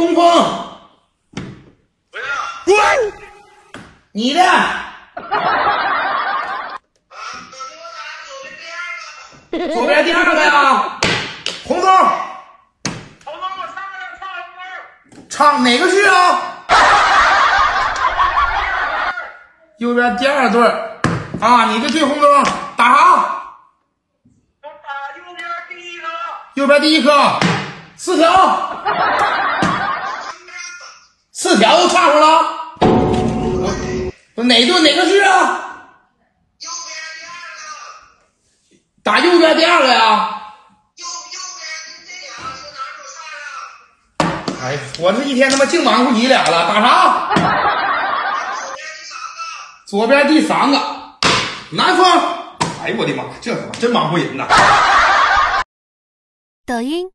东风，回来了。你的。左边第二个呀，红豆，好了，我唱了，唱红歌。唱哪个去啊？右边第二对儿啊，你的对红灯打啥？我打右边第一颗。右边第一颗，四条，四条都唱上了。哪对哪个是啊？打右边第二个呀？哎，我这一天他妈净忙活你俩了，打啥？左边第三个，南风。哎呦我的妈，这他妈真忙活人呐！抖音。